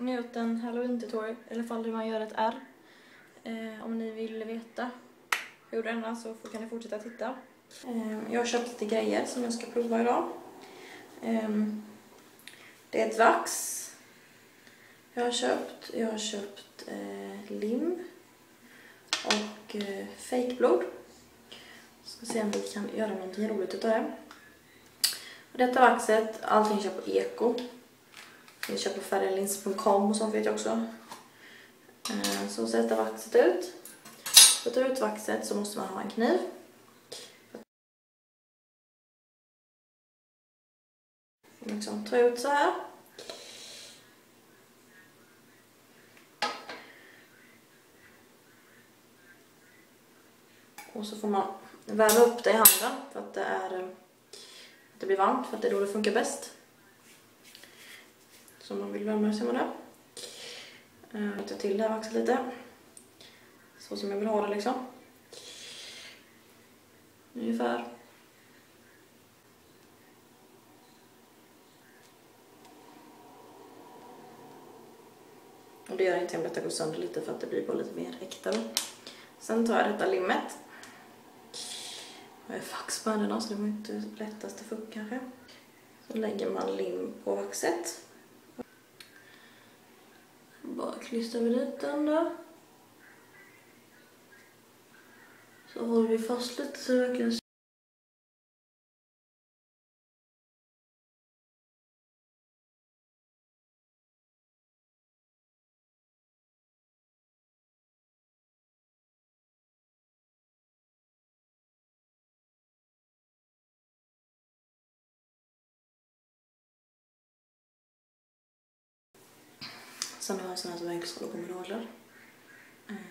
Nu har jag gjort en halloween-tutorial, i alla fall hur man gör ett R. Eh, om ni vill veta hur det är så kan ni fortsätta titta. Eh, jag har köpt lite grejer som jag ska prova idag. Eh, det är ett vax. Jag har köpt, jag har köpt eh, lim och eh, fejkblod. Ska se om vi kan göra någonting roligt utav det. Och detta vaxet, allting köper på Eko. Vi köper färglinser.com och sånt vet jag också. Eh, så sätter vaxet ut. För att ta ut vaxet så måste man ha en kniv. Liksom ta ut så här. Och så får man värma upp det i handen för att det, är, eh, att det blir varmt för att det är då det funkar bäst. Så man vill värma ser man det. Eh, jag tar till det här vaxet lite. Så som jag vill ha det liksom. Ungefär. Och det gör inte om detta går sönder lite för att det blir bara lite mer äkta då. Sen tar jag detta limmet. Jag har fax på händerna så det var inte lättast att få upp kanske. Så lägger man lim på vaxet. Bara klistrar vi dit den där. Så håller vi fast lite så det verkligen Sen har jag en sån här som vägskål och pomeraler. Mm.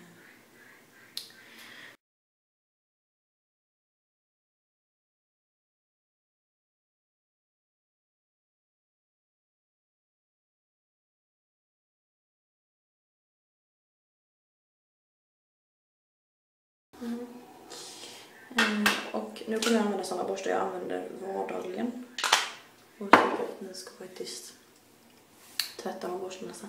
Mm. Och nu kommer jag använda sådana borstar jag använder vardagligen. Och så att ni ska faktiskt tvätta de borstarna sen.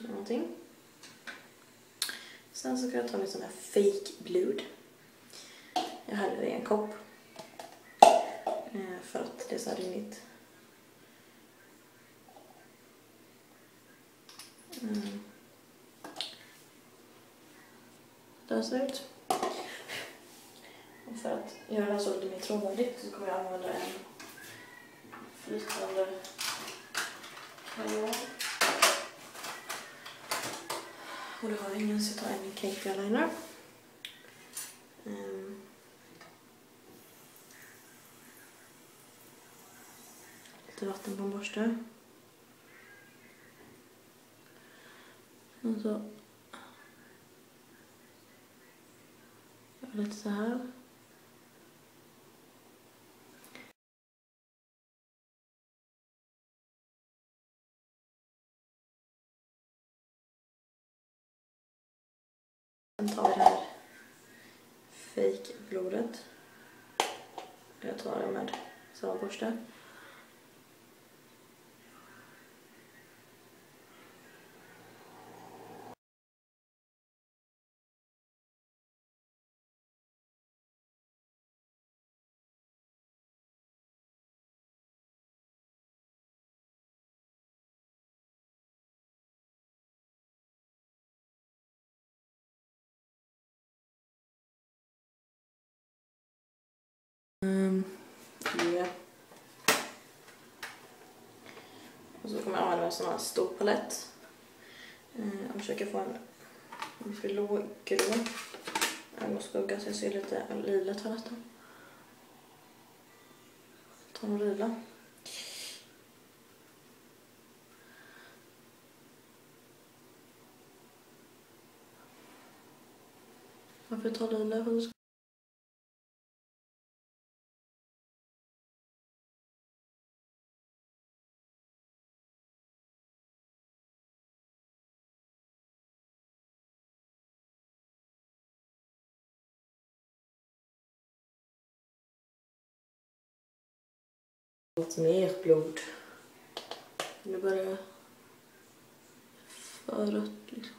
På någonting. Sen så ska jag ta lite sån här fake blod. Jag häller det i en kopp. Eh, för att det är så här rinnigt. Mm. Det ser ut. Och för att göra det här så lite mer trovärdigt så kommer jag använda en flytande kajal. Och det har jag ingen så jag tar en cake eyeliner. Um. Ehm. Lite vatten på en borste. Och så gör jag lite så här. Sen tar vi det här fejkblodet. Jag tar det med samma borste. Ehm. Um, yeah. Och så kommer jag använda en sån här stor palett. Eh, och försöka få en blågrå ögonskugga så jag ser lite lila toaletten. Ta någon lila. Varför ta lila Något mer blod. Eller börjar det liksom.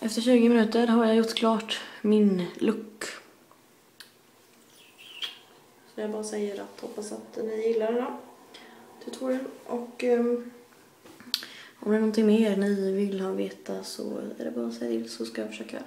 Efter 20 minuter har jag gjort klart min look. Så jag bara säger att hoppas att ni gillar den här tutorialen. Och um, om det är någonting mer ni vill ha veta så är det bara att säga till så ska jag försöka.